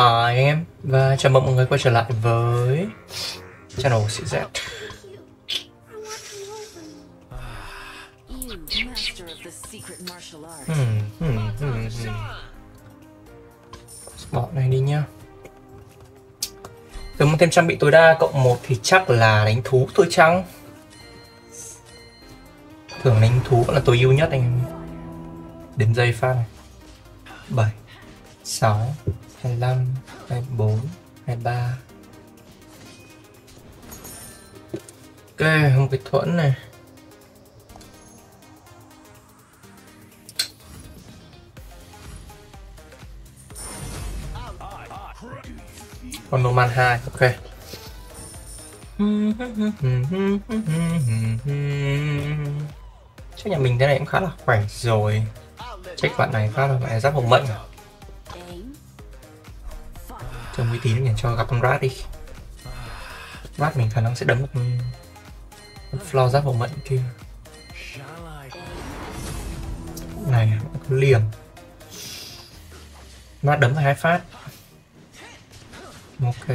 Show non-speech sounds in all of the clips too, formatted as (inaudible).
Hi em và chào mừng mọi người quay trở lại với channel sĩ Z. Hmm, hmm, hmm, hmm. Bỏ này đi nhá. Tôi muốn thêm trang bị tối đa cộng 1 thì chắc là đánh thú tôi chăng? Thường đánh thú vẫn là tối ưu nhất anh em. Đến giây phát này. 7 6 25 24 23 Ok, một cái thuẫn này Còn Noman 2, ok. Chắc nhà mình thế này cũng khá là khỏe rồi. Check bạn này phát là bạn này giáp hồng mệnh rồi à? Trông uy tín nhỉ, cho gặp con rat đi. Rat mình khả năng sẽ đấm một, một floor giáp vào mệnh kia. Này, cứ liềm. Rat đấm hai phát. Ok.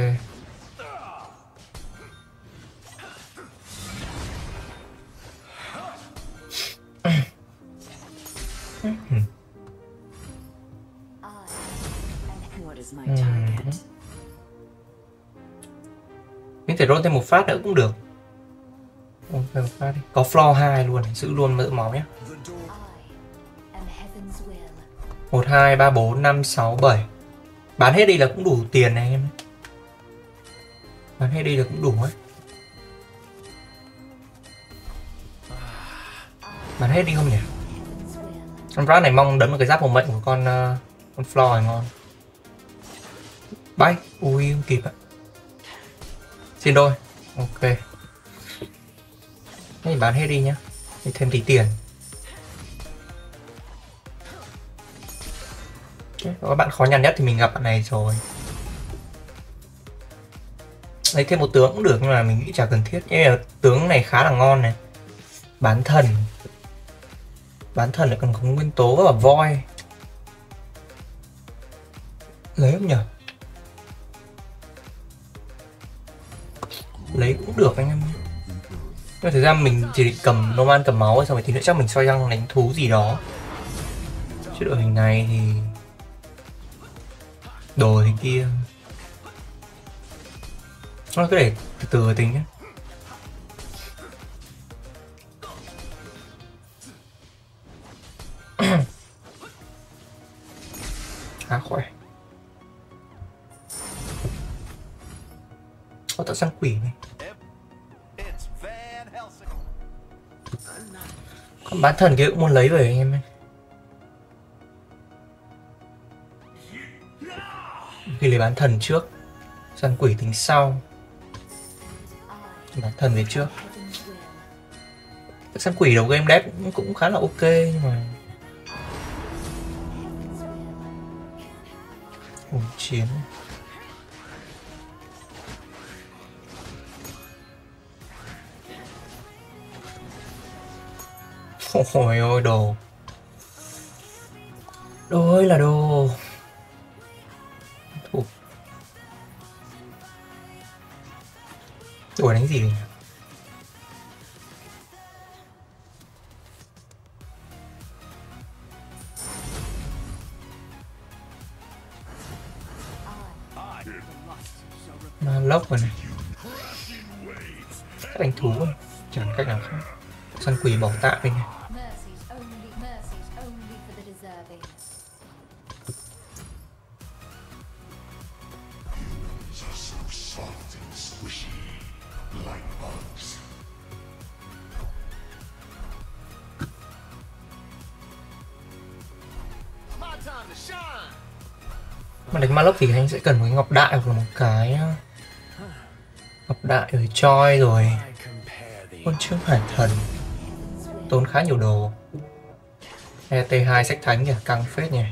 Mình thể roll thêm một phát nữa cũng được. Một phát đi. Có floor 2 luôn, giữ luôn mỡ máu nhé. 1, 2, 3, 4, 5, 6, 7 Bán hết đi là cũng đủ tiền này em. Bán hết đi là cũng đủ ấy. Bán hết đi không nhỉ? Con rat này mong đấm được cái giáp hồng mệnh của con uh, con floor này ngon. Bay, ui không kịp ạ. à. Xin đôi Ok. Thế thì bán hết đi nhá. Để thêm tí tiền. Ok, Các bạn khó nhằn nhất thì mình gặp bạn này rồi. Lấy thêm một tướng cũng được nhưng mà mình nghĩ chả cần thiết. Nhưng mà tướng này khá là ngon này. Bán thần. Bán thần lại còn có nguyên tố và voi. Lấy không nhở? Lấy cũng được anh em. Nhưng mà thực ra mình chỉ cầm Noman cầm máu Xong rồi tí nữa chắc mình soi răng đánh thú gì đó. Chứ đội hình này thì Đồ thì kia. Nó cứ để từ từ tính nhé khá (coughs) à, khỏe. Có tạo sang quỷ này. Bán thần kia cũng muốn lấy về anh em ơi. Khi lấy bán thần trước săn quỷ tính sau. Bán thần về trước. Săn quỷ đầu game đẹp cũng, cũng khá là ok nhưng mà hùng chiến. Ôi ôi đồ. Đồ ơi là đồ. Thủ Đuổi đánh gì nhỉ? Ma lốc rồi này. Các đánh thú rồi Chẳng cách nào khác. Săn quỷ bỏ tạ đi này lốc thì anh sẽ cần một cái ngọc đại hoặc là một cái ờ, Ngọc đại rồi choi rồi Con chương hải thần Tốn khá nhiều đồ. ET2 sách thánh kìa, căng phết nhỉ.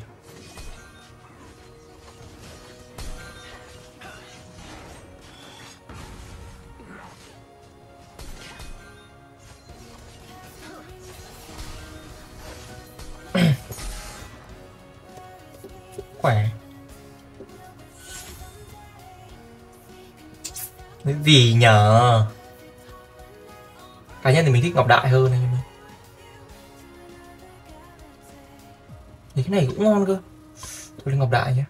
Vì nhờ? Cá nhân thì mình thích ngọc đại hơn anh em ơi. Thì cái này cũng ngon cơ. Thôi lên ngọc đại nhé.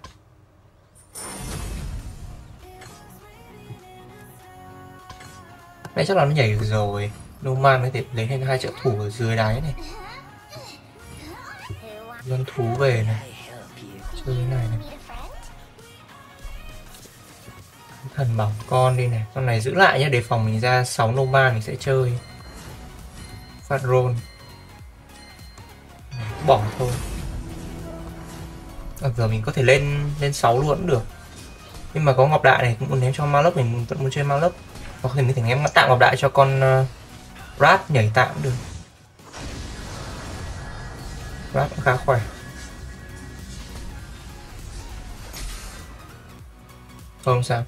Nãy chắc là nó nhảy được rồi Noman có thể lấy thêm hai trợ thủ ở dưới đáy này. Dân thú về này. Chơi này. Bảo con đi này. Con này giữ lại nhé Để phòng mình ra 6 noma mình sẽ chơi. Phát roll. Bỏ thôi. À, Giờ mình có thể lên lên 6 luôn cũng được. Nhưng mà có ngọc đại này cũng muốn ném cho Malok Mình vẫn muốn chơi Malok có thể mình thể ném tạm ngọc đại cho con ờ, uh, Rat nhảy tạm cũng được. Rat cũng khá khỏe. Không sao.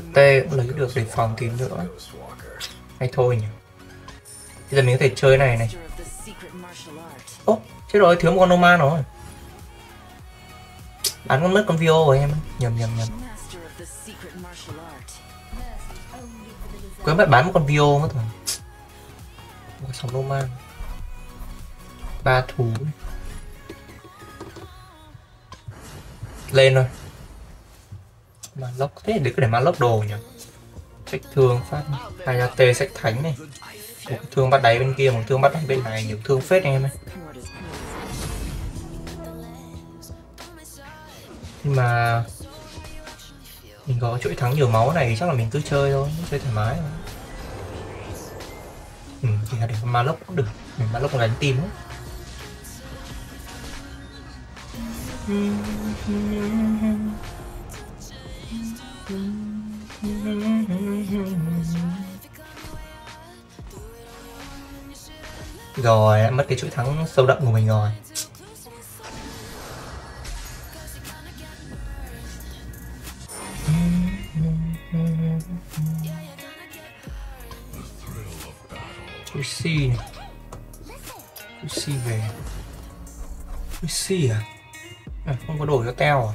T cũng lấy được để phòng tí nữa. Hay thôi nhỉ. Bây giờ mình có thể chơi này này. Ố, chết rồi, thiếu một con Noma rồi. Bán con mất con Vio rồi em. Nhầm nhầm nhầm. Quên mất bán một con Vio mất rồi. Một sóng Noma. Ba thú. Lên rồi mà lốc thế để cứ để mà lốc đồ nhỉ? Sách thương phát hai ra tê sách thánh này. Một thương bắt đáy bên kia một thương bắt đáy bên này nhiều thương phết em ơi. Nhưng mà mình có chuỗi thắng nhiều máu này chắc là mình cứ chơi thôi chơi thoải mái thôi. Ừ, thì là để ma lốc cũng được mình ma lốc còn gánh tim ấy. Rồi, mất cái chuỗi thắng sâu đậm của mình rồi. Lucy này. Lucy về. Lucy à? à không có đổi cho teo à?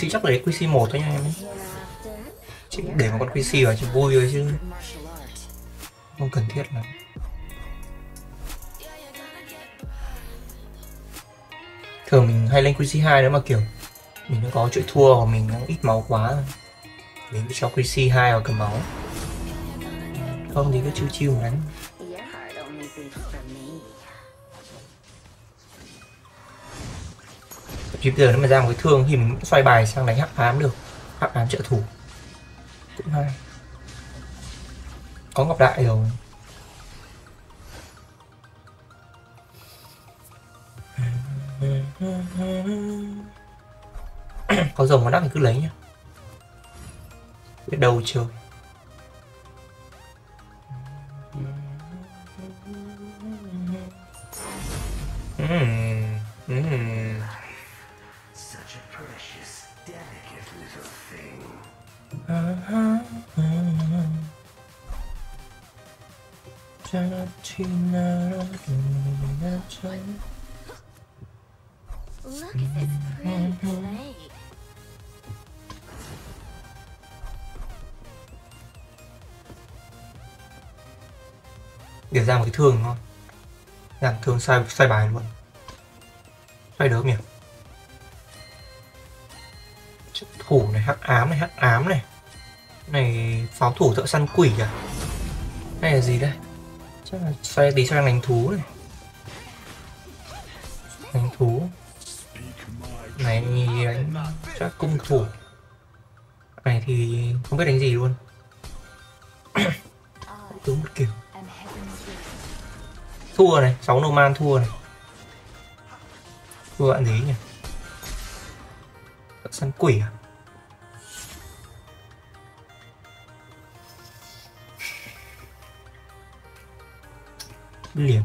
QC chắc là QC 1 thôi nha em ấy Chị để một con QC vào chị vui rồi chứ. Không cần thiết lắm. Thường mình hay lên QC 2 nếu mà kiểu Mình đang có chuỗi thua hoặc mình đang ít máu quá. Mình cứ cho QC 2 vào cầm máu. Không thì cứ chiêu chiêu mà đánh Jupiter nó giờ nếu mà ra một cái thương thì mình xoay bài sang đánh hắc ám được. Hắc ám trợ thủ. Cũng hay. Có ngọc đại rồi. (clears throat) Có rồng có đắc thì cứ lấy nhá. Biết đâu chơi Mm. Mm. Look at this pretty. Để ra một cái thương thôi Làm thương xoay, xoay bài luôn. Xoay được nhỉ? Thủ này, hắc ám này, hắc ám này. Này pháo thủ thợ săn quỷ à? Này là gì đây? Chắc là xoay tí sang đánh thú này. Đánh thú. Này đánh chắc cung thủ. Này thì không biết đánh gì luôn. (coughs) Tướng một kiểu. Thua này sáu noman thua này. Thua bạn gì nhỉ? Săn quỷ à liềm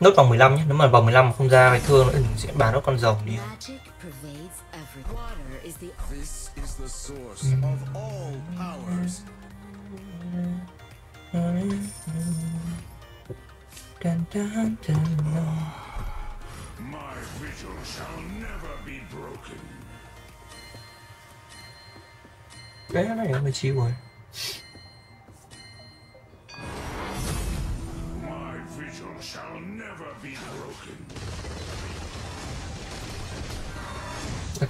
nốt vòng 15 nhé nếu mà vòng 15 mà không ra cái thương nữa thì mình sẽ bán nốt con rồng đi. Dun, dun, dun. My vigil shall never be broken. Đấy, này là 19 rồi.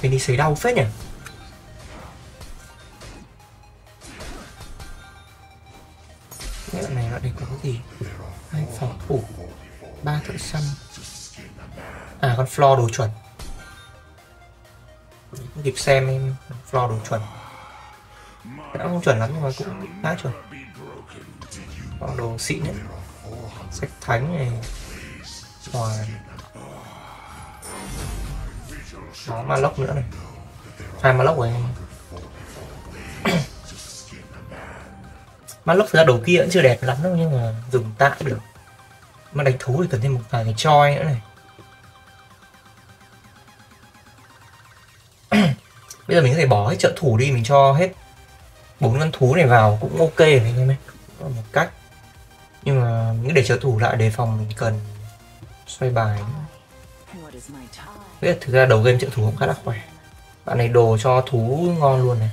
Cái đi sấy đau phết nhỉ? Cái này đoạn này có cái gì? Hai pháo thủ ba thợ săn. À con floor đồ chuẩn. Không kịp xem em Floor đồ chuẩn đã không chuẩn lắm nhưng mà cũng khá chuẩn. Floor đồ xịn đấy Sách thánh này. Ngoài. Nó ma lốc nữa này. Hai ma lốc rồi em (coughs) Ma lốc ra đầu kia cũng chưa đẹp lắm đâu nhưng mà dùng tạm được. Mà đánh thú thì cần thêm một vài cái choi nữa này. (coughs) Bây giờ mình có thể bỏ hết trợ thủ đi, Mình cho hết bốn con thú này vào cũng ok rồi anh em ấy Đó là một cách. Nhưng mà những để trợ thủ lại đề phòng mình cần xoay bài. Biết thực ra đầu game trợ thủ cũng khá là khỏe. Bạn này đồ cho thú ngon luôn này.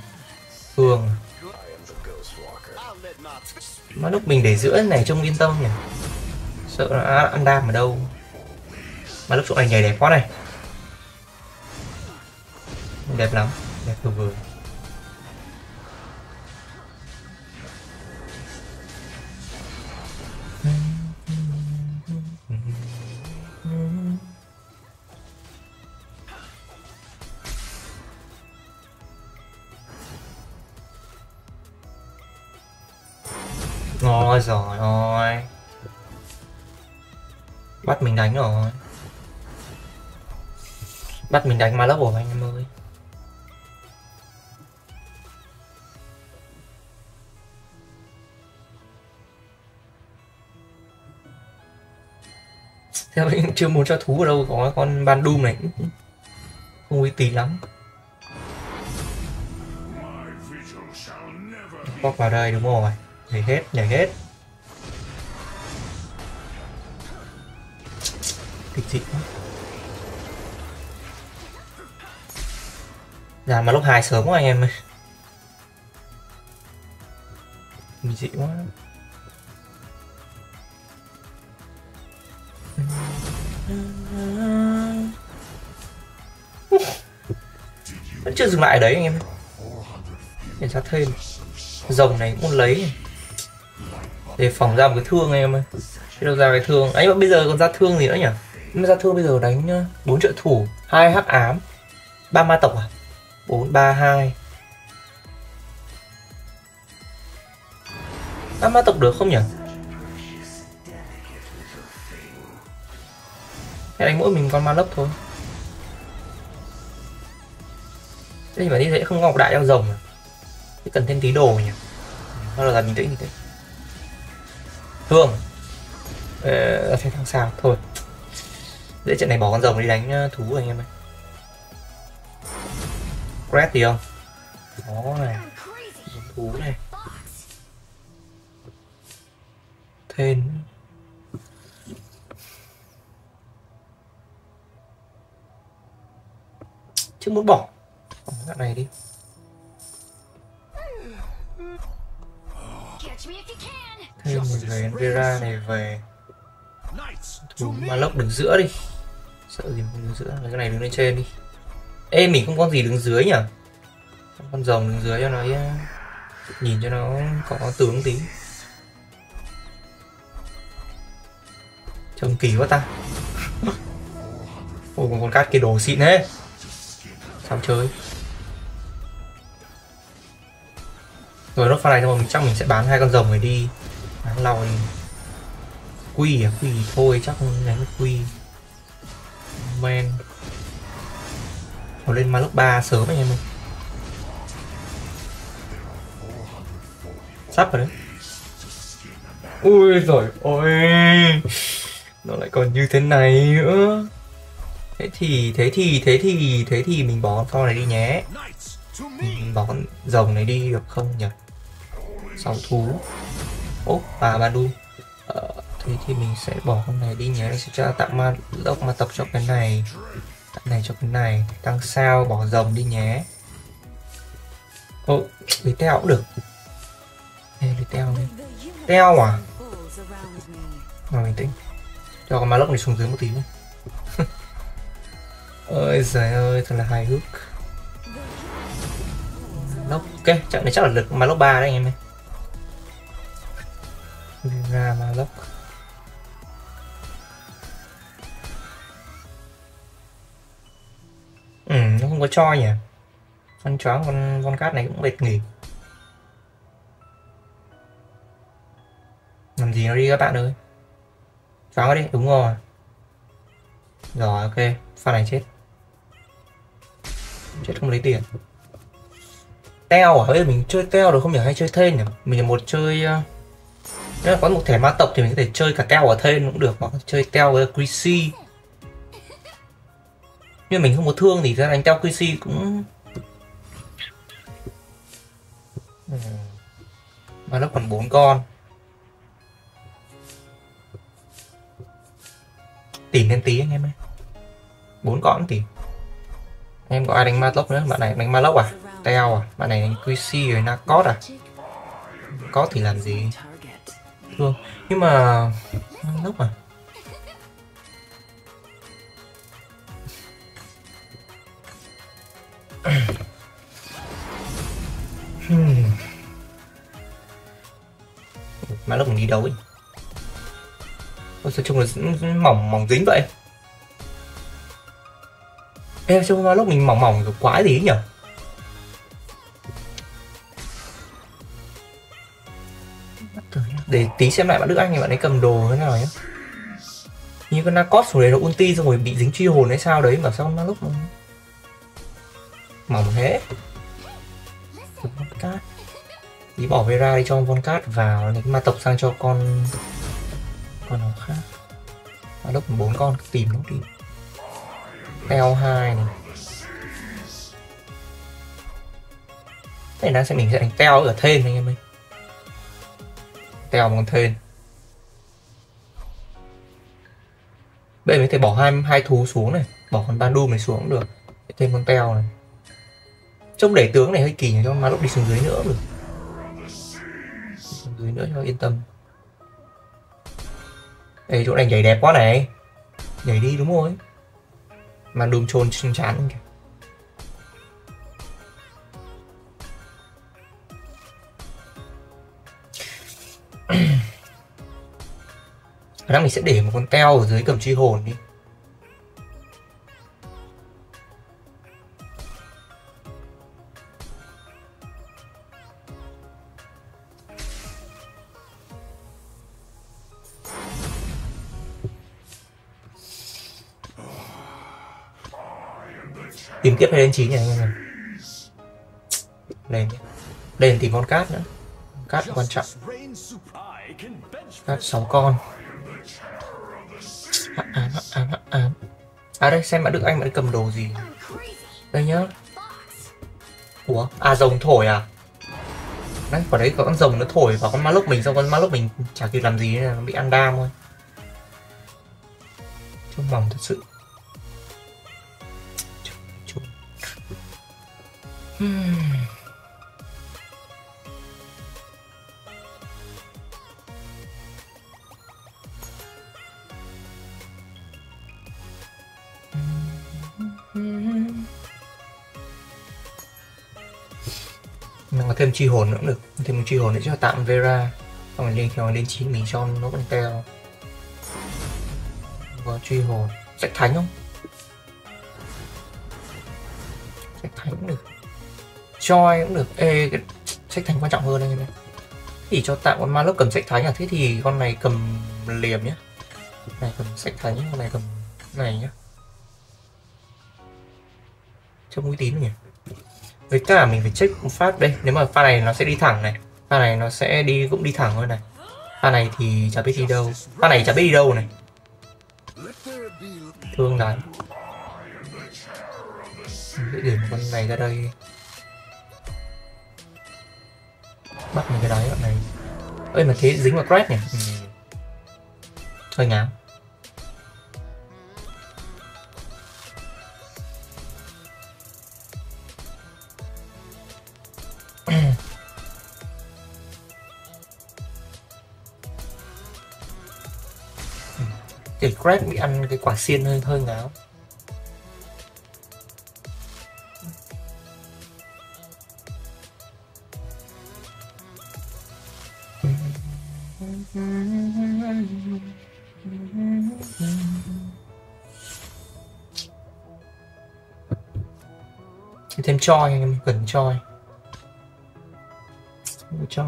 Hương Mà lúc mình để giữa này trông yên tâm nhỉ? Sợ nó ăn đam ở đâu? Mà lúc chỗ này nhảy đẹp quá này. Đẹp lắm. Đẹp vừa vừa. Ôi. Giời ơi Bắt mình đánh rồi. Bắt mình đánh mà lốc rồi anh em ơi. (laughs) Theo chưa muốn cho thú ở đâu có con ban doom này. Không uy tín lắm. Bóc vào đây đúng rồi. Nhảy hết, nhảy hết. Thịt quá. Dạ, mà lúc 2 sớm quá anh em ơi. Kịch dị quá. Vẫn chưa dừng lại đấy anh em ơi. Để ra thêm. Rồng này cũng muốn lấy. Để phòng ra một cái thương anh em ơi. Thế đâu ra cái thương. Ấy mà bây giờ còn ra thương gì nữa nhỉ? Ra thương bây giờ đánh ờ, bốn trợ thủ hai hắc ám ba ma tộc à? Bốn ba hai. Ba ma tộc được không nhỉ? Hay đánh mỗi mình con ma lốc thôi. Thế thì mà như thế không ngọc đại trong rồng à? Thì cần thêm tí đồ nhỉ? Bao là bình tĩnh thì thế. Thương Ờ, thế thằng sao? Thôi. Dễ trận này bỏ con rồng đi đánh ờ, thú anh em ơi. Cret gì không? Đó này. Thú này. Thên Chứ muốn bỏ. Cái này đi. Catch me if you can. Thêm một về Vera này về. Thú lốc đứng giữa đi Sợ gì mà đứng giữa. Lấy cái này đứng lên trên đi. Ê, mình không có gì đứng dưới nhỉ? Con rồng đứng dưới cho nó Nhìn cho nó có tướng tí. Trông kỳ quá ta. Ôi, con cát kia đồ xịn thế. Sao chơi? Rồi nó pha này xong mình chắc mình sẽ bán hai con rồng này đi. Bán lau đi. Quy à quy thôi, chắc đánh quy men Nó lên ma lúc 3 sớm anh em ơi. Sắp rồi đấy. Ui rồi ôi Nó lại còn như thế này nữa. Thế thì, thế thì, thế thì, thế thì mình bỏ con này đi nhé. Mình bỏ con rồng này đi được không nhỉ? Sáu thú. Ốp, và ba đu. Ờ, Thế thì mình sẽ bỏ con này đi nhé. Sẽ cho tạo ma lốc ma tập cho cái này. Tạo này cho cái này. Tăng sao, bỏ rồng đi nhé. Ô lấy teo cũng được. Đây lấy teo đi. Teo à? Mà mình tính. Cho con ma lốc này xuống dưới một tí (laughs) Ôi giời ơi, thật là hài hước. Lốc, ok, trận này chắc là lực ma lốc ba đấy anh em ơi. Ra ma lốc. Ừ, nó không có cho nhỉ. Con chó con con cát này cũng mệt nghỉ. Làm gì nó đi các bạn ơi? Chó đi, đúng rồi. Rồi, ok, pha này chết. Chết không lấy tiền. Teo à? Bây giờ mình chơi teo được không nhỉ? Hay chơi thên nhỉ? Mình là một chơi... Ờ, nếu có một thẻ ma tộc thì mình có thể chơi cả teo và thên cũng được. Hoặc chơi teo với Chrissy nhưng mình không có thương thì ra đánh teo QC cũng... Ừ. Mà nó còn bốn con. Tìm lên tí anh em ơi. Bốn con thì em có ai đánh ma lốc nữa? Bạn này đánh ma lốc à? Teo à? Bạn này đánh qc rồi narcos à? Có thì làm gì? Thương. Nhưng mà lúc lốc à? (clears throat) Hmm. lúc mình đi đâu ấy? Ôi, sao trông là mỏng mỏng dính vậy? Ê, sao ma lúc mình mỏng mỏng rồi quái gì ấy nhỉ Để tí xem lại bạn Đức Anh thì bạn ấy cầm đồ thế nào nhá. Như con Narcos xuống đấy nó ulti xong rồi bị dính truy hồn hay sao đấy mà sao nó lúc mà mỏng thế. Volcat cát. Bỏ Vera đi cho Volcat cát vào, lấy ma tộc sang cho con con nào khác. Ma lúc bốn con tìm nó đi Teo 2 này. Đây đang sẽ mình sẽ đánh teo ở thêm anh em ơi. Teo bằng thêm Đây Bây giờ mới thể bỏ hai hai thú xuống này. Bỏ con Bandum này xuống cũng được. Thêm con teo này. Trông đẩy tướng này hơi kỳ nhỉ, cho mà lúc đi xuống dưới nữa rồi được Xuống dưới nữa cho yên tâm. Ê chỗ này nhảy đẹp quá này. Nhảy đi đúng rồi. Mà đùm trôn trên chán kìa. Khả năng mình sẽ để một con teo ở dưới cầm truy hồn đi. Tiếp hay lên chín nhỉ, anh em lên lên tìm con cát nữa. Cát quan trọng. Cát 6 con. Hắc ám hắc ám hắc ám à đây, xem bạn Đức Anh, bạn cầm đồ gì? Đây nhá. Ủa? À rồng thổi à? Đấy, quả đấy có con rồng nó thổi vào con ma lốc mình, xong con ma lốc mình chả kịp làm gì nên là nó bị ăn đam thôi. Trông mỏng thật sự. Mình Nó có thêm chi hồn nữa cũng được. Thêm một chi hồn nữa cho tạm Vera. Xong rồi lên khi mà lên chín mình cho nó con teo. Có truy hồn. Sách thánh không? Sách thánh cũng được choi cũng được. Ê, cái sách thánh quan trọng hơn anh em ơi. Thì cho tạo con ma lốc cầm sách thánh à thế thì con này cầm liềm nhé này, cầm sách thánh con này cầm này nhá. Trông uy tín nhỉ? Với cả mình phải check một phát đây. Nếu mà pha này nó sẽ đi thẳng này. Pha này nó sẽ đi, cũng đi thẳng thôi này. Pha này thì chả biết đi đâu. Pha này chả biết đi đâu này. Thương đàn. để điểm con này ra đây. Cái đấy bọn này. Ơi mà thế dính vào crack nhỉ? Ừ. hơi ngáo (clears throat) để ừ. crack bị ăn cái quả xiên hơi hơi ngáo. Thêm choi anh em cần choi. Choi.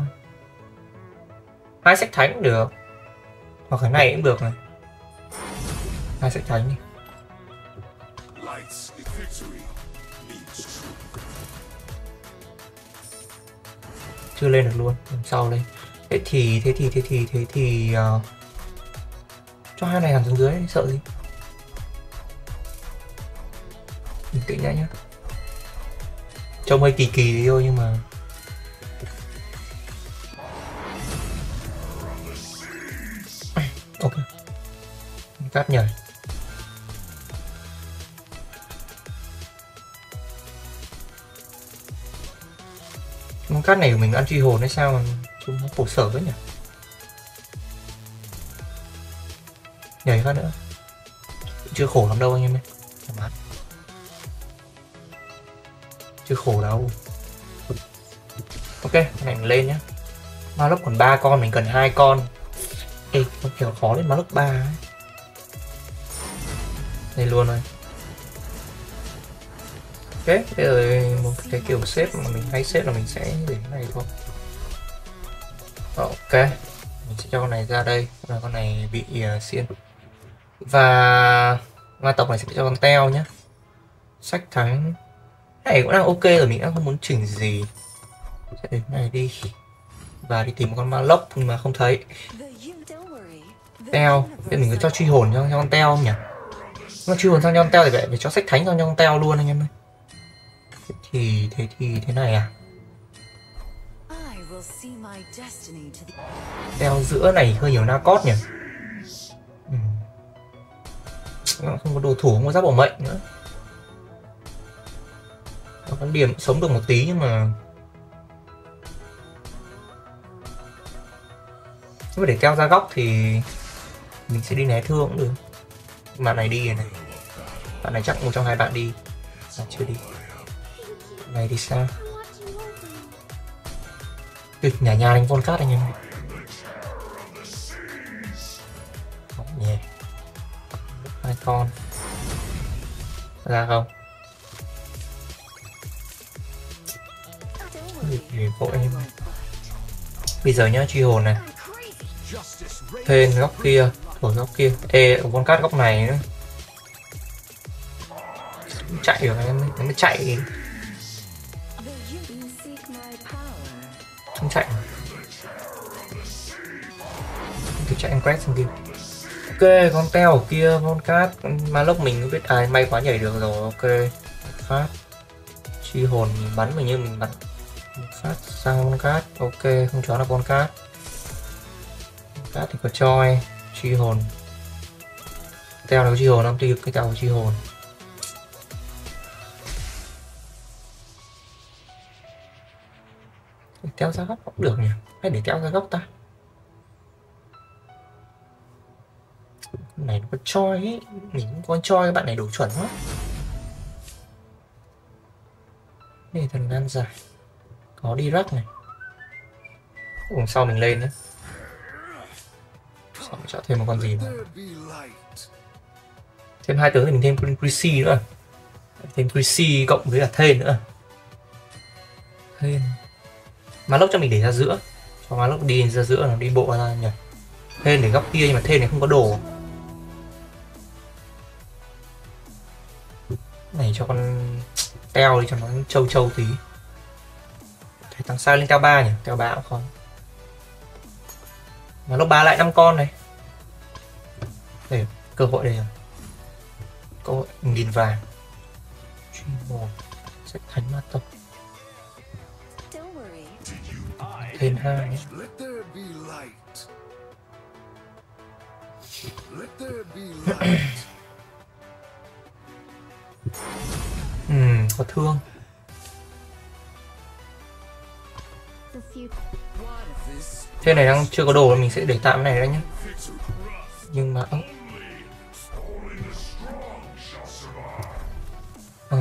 Hai sách thánh cũng được. Hoặc cái này cũng được này. Hai sách thánh đi. Chưa lên được luôn làm sau lên. Thế thì thế thì thế thì thế thì uh, cho hai này hẳn xuống dưới sợ gì? Bình tĩnh đã nhá trông hơi kỳ kỳ đi thôi, nhưng mà (coughs) ok. Cắt nhảy con cắt này của mình ăn truy hồn hay sao mà chúng nó khổ sở đấy nhỉ? Nhảy phát nữa. Chưa khổ lắm đâu anh em ơi. Thoải mái chứ khổ đâu. Ok cái này mình lên nhá. Ma lốc còn ba con mình cần hai con. Ê, nó kiểu khó lên ma lốc ba ấy. đây luôn rồi. Ok bây giờ một cái kiểu xếp mà mình hay xếp là mình sẽ để cái này thôi. Ok mình sẽ cho con này ra đây. Là con này bị uh, xiên. Và ma tộc này sẽ cho con teo nhé sách thắng này cũng đang ok rồi mình đang không muốn chỉnh gì. Sẽ đến này đi. Và đi tìm một con ma lốc nhưng mà không thấy. Teo thế mình cứ cho truy hồn cho, cho con teo không nhỉ? Mà truy hồn sang cho con teo thì vậy phải cho sách thánh sang cho con teo luôn anh em ơi. Thế thì thế thì thế này à? Teo giữa này hơi nhiều na cót nhỉ? Ừ. Không có đồ thủ không có giáp bảo mệnh nữa con điểm sống được một tí nhưng mà nếu mà để keo ra góc thì mình sẽ đi né thương cũng được. Bạn này đi rồi này. Bạn này chắc một trong hai bạn đi. À, chưa đi. Này đi xa. Ui, nhà nhà đánh con cát anh em nhẹ. Hai con. Ra không? Để vội em bây giờ nhá truy hồn này. Thêm góc kia, thổi góc kia. Ê, ở con cát góc này nữa chạy được em nó mới chạy. Không chạy. Thì chạy em quét xong kia ok, con teo ở kia, con cát. Mà lúc lốc mình cứ biết. Ai may quá nhảy được rồi, ok. Phát. Truy hồn mình bắn mình như mình bắn sát sang con cát. Ok, không chó là con cát. Cát thì có choi, chi hồn. Teo là có chi hồn không tuy cái teo có chi hồn. Để teo ra góc cũng được nhỉ? Hay để teo ra góc ta? Này, nó có choi ấy mình cũng có choi, các bạn này đủ chuẩn quá. Đây thần nan giải có đi rắc này. Cùng sau mình lên nhé. Sau mình chọn thêm một con gì nữa thêm hai tướng thì mình thêm Chrissy nữa. Thêm Chrissy cộng với cả Thên nữa. Thên. Má lốc cho mình để ra giữa. Cho má lốc đi ra giữa nó đi bộ ra nhỉ. Thên để góc kia nhưng mà Thên này không có đồ. Này cho con teo đi cho nó trâu trâu tí thấy thằng sao lên cao ba nhỉ? Cao ba cũng không mà lúc ba lại năm con này. Để cơ hội đây rồi cơ hội nghìn vàng. Truy một sẽ thánh ma tộc. Thêm hai (coughs) ừ, có thương. Thế này đang chưa có đồ mình sẽ để tạm cái này ra nhé. Nhưng mà Ừ.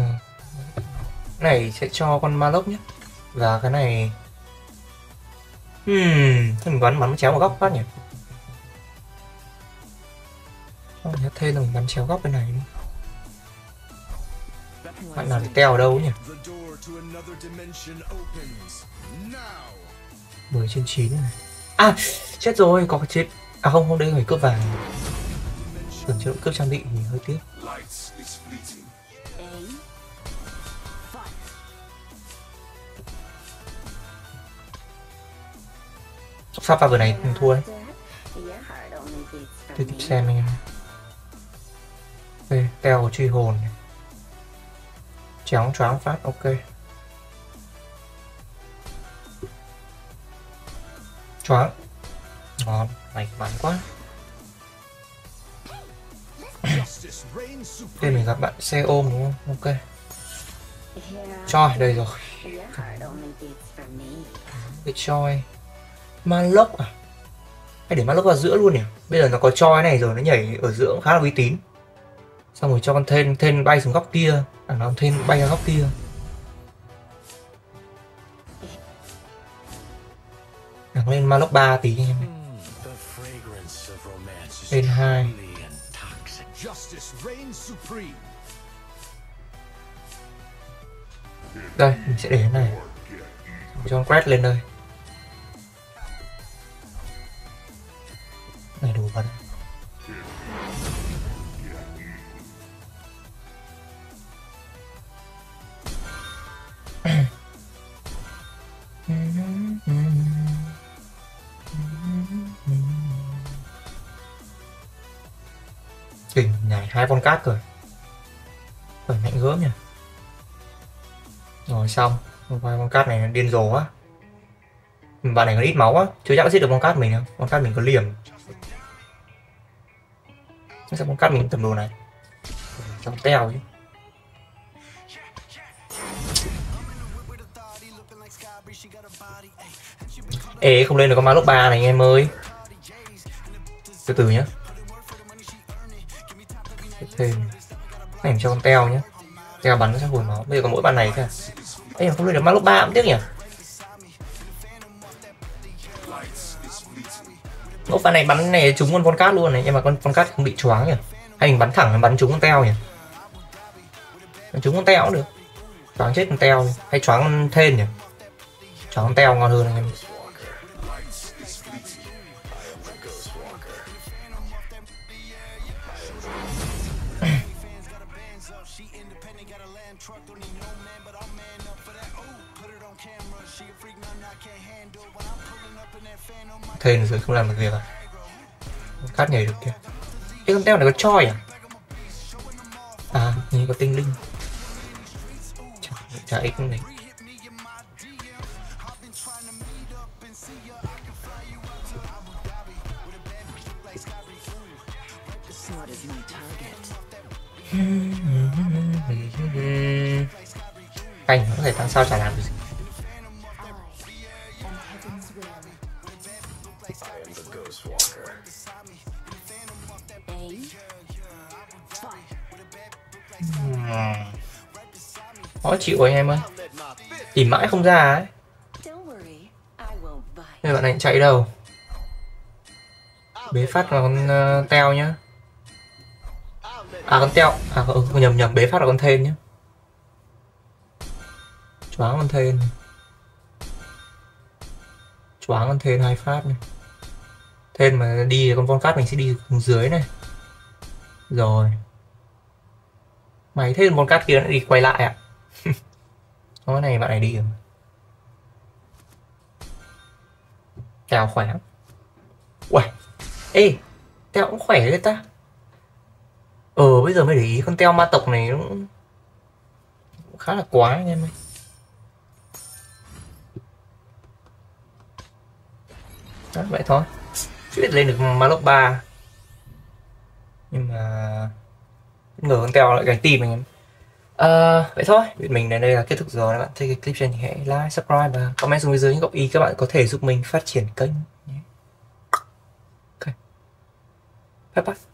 Này sẽ cho con Malok nhé. Và cái này Hmm, thế mình bắn bắn chéo một góc phát nhỉ? Không nhớ thêm là mình bắn chéo góc bên này đi. Bạn nào teo ở đâu nhỉ the door to another dimension opens. Now. 10 trên 9 này À chết rồi có cái chết À không không đây phải cướp vàng Tưởng chưa cướp trang bị thì hơi tiếc. Sắp vào vừa này thua đấy Tôi tiếp me. xem anh em Ok, teo truy hồn này chóng choáng phát, ok. Choáng. Ngon, may mắn quá. Đây mình gặp bạn xe ôm đúng không? Ok. Choi, đây rồi. Cái choi. Malok à? Hay để Malok vào giữa luôn nhỉ? Bây giờ nó có choi này rồi nó nhảy ở giữa cũng khá là uy tín. Xong rồi cho con thên Thên bay xuống góc kia. À nó thên bay ra góc kia. À, lên Malok 3 tí anh em. Lên reigns supreme. Đây mình sẽ để cái này. Cho con quét lên đây. Này đủ bắn hai con cát rồi. Phải mạnh gớm nhỉ. Rồi, xong. Con con cát này điên rồ quá. Bạn này còn ít máu á Chưa chắc giết được con cát mình đâu. Con cát mình có liềm. Sao con cát mình tầm đồ này. Trong teo chứ. Ê, không lên được con ma lúc 3 này, anh em ơi. Từ từ nhá. Thêm. Ảnh cho con teo nhá. Teo bắn nó sẽ hồi máu Bây giờ còn mỗi bạn này thôi. Ấy mà không lên được ma lúc ba cũng tiếc nhỉ? Ngốc bạn này bắn này trúng con con cát luôn này. Nhưng mà con con cát không bị choáng nhỉ? Hay mình bắn thẳng, bắn trúng con teo nhỉ? Bắn trúng con teo cũng được. Choáng chết con teo. Hay choáng con thên nhỉ? Choáng con teo ngon hơn anh em. Thên rồi không làm được việc à? Cát nhảy được kìa. Cái con teo này có choi à? À như có tinh linh. Chả, chả ích này. What có thể tăng sao chả làm được. Gì. Khó chịu anh em ơi. Tìm mãi không ra ấy. Nên bạn này chạy đâu? Bế phát vào con uh, teo nhá. À con teo. À ừ, nhầm nhầm bế phát là con thên nhá Choáng con thên. Choáng con thên hai phát này. Thên mà đi con con von phát mình sẽ đi xuống dưới này. Rồi. Mày thế con cát kia nó đi quay lại à? (laughs) ạ Có này bạn này đi rồi Tèo khỏe Uầy. Ê teo cũng khỏe đấy ta. Ờ bây giờ mới để ý con teo ma tộc này nó cũng cũng khá là quá anh em ơi Đó, vậy thôi Chưa biết lên được Malok 3 Nhưng mà ngờ con teo lại gánh tim anh em ờ, à, vậy thôi, việc mình đến đây là kết thúc rồi. Các bạn thấy cái clip trên thì hãy like, subscribe và comment xuống dưới những góp ý các bạn có thể giúp mình phát triển kênh nhé. Ok. Bye bye.